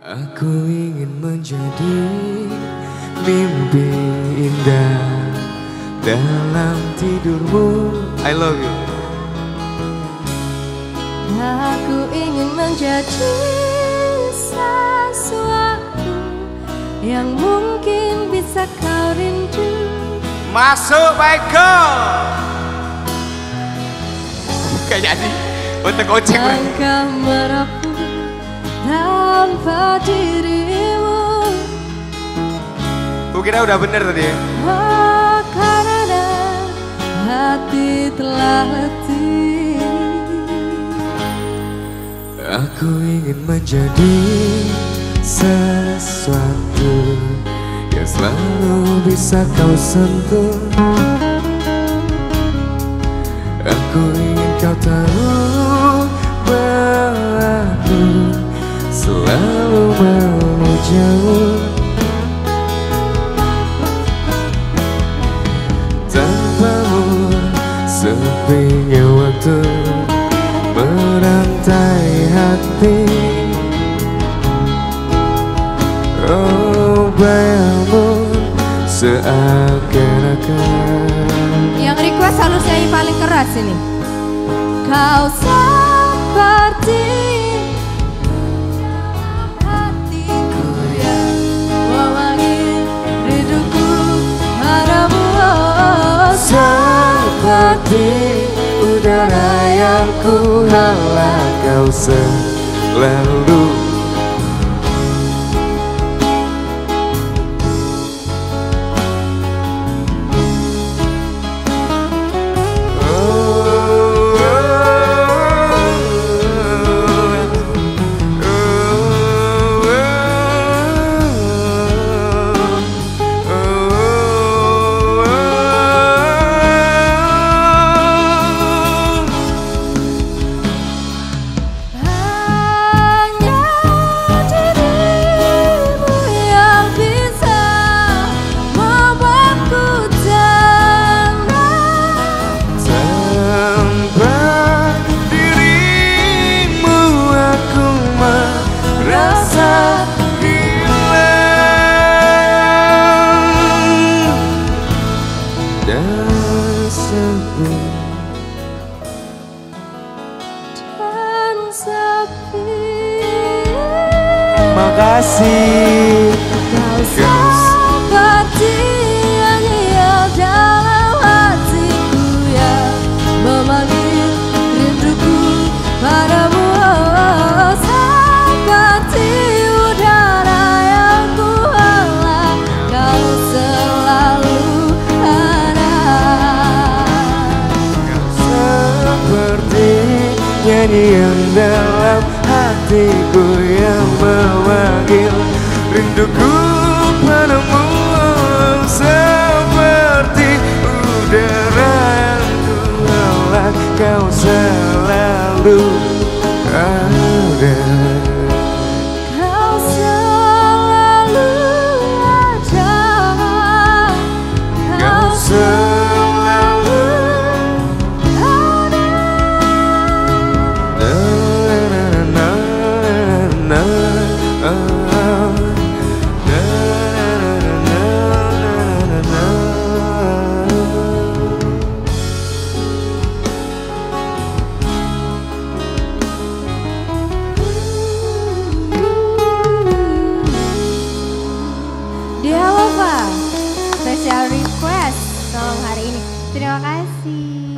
Aku ingin menjadi mimpi indah dalam tidurmu. I love you. Aku ingin menjadi sesuatu yang mungkin bisa kau rindu. Masuk Michael. Gak jadi Untuk ojek tanpa dirimu. Kukira udah bener tadi. Oh karena hati telah letih. Aku ingin menjadi sesuatu Yang selalu bisa kau sentuh. Aku ingin kau tahu selalu mau Tanpamu sepinya waktu merantai hati. Oh bayangmu seakan-akan. Yang request harus nyanyi paling keras ini. Kau Udara yang ku kau selalu Dan sepi. Dan sepi. Makasih. Kau dalam hatiku yang memanggil. Rinduku padamu Seperti udara yang ku hala kau selalu Dialova Special request Tolong hari ini. Terima kasih